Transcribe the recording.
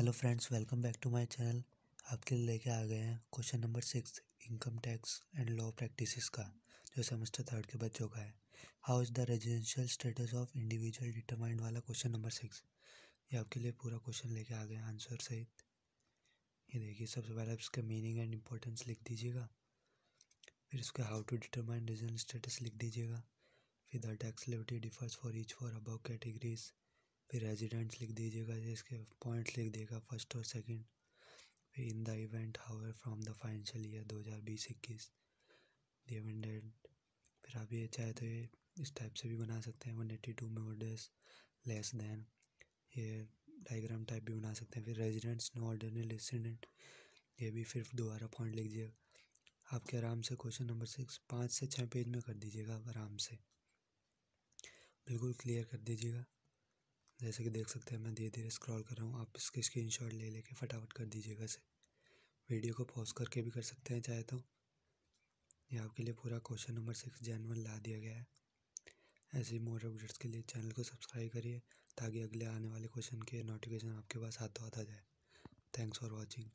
Hello friends welcome back to my channel आपके लिए लेके आ गए हैं question number six income tax and law practices का, जो सेमेस्टर थर्ड के बच्चों का है। How is the residential status of individual determined वाला क्वेश्चन नंबर सिक्स ये आपके लिए पूरा क्वेश्चन लेके आ गए आंसर सहित। ये देखिए, सबसे पहले आप इसका मीनिंग एंड इम्पोर्टेंस लिख दीजिएगा। फिर इसका how to determine resident status लिख दीजिएगा। फिर the tax liability differs for each for above categories फिर रेजिडेंट्स लिख दीजिएगा, जिसके पॉइंट्स लिख देगा फ़र्स्ट और सेकंड फिर in the event hour from the financial year दो हज़ार बीस इक्कीस डिविडेंड फिर आप ये चाहे तो ये इस टाइप से भी बना सकते हैं वन एट्टी टू में वर्डेस लेस दैन ये डायग्राम टाइप भी बना सकते हैं। फिर रेजिडेंट्स नो रेजिडेंट ये भी फिर दोबारा पॉइंट लिख दीजिएगा। आपके आराम से क्वेश्चन नंबर सिक्स पाँच से छः पेज में कर दीजिएगा आप आराम से। बिल्कुल क्लियर कर दीजिएगा। जैसे कि देख सकते हैं, मैं धीरे धीरे स्क्रॉल कर रहा हूँ। आप इसके स्क्रीनशॉट ले लेके फटाफट कर दीजिएगा इसे वीडियो को पॉज करके भी कर सकते हैं, चाहे तो। ये आपके लिए पूरा क्वेश्चन नंबर सिक्स जैनवन ला दिया गया है। ऐसे ही मोर अपडेट्स के लिए चैनल को सब्सक्राइब करिए, ताकि अगले आने वाले क्वेश्चन के नोटिफिकेशन आपके पास हाथों हाथ आ जाए। Thanks for watching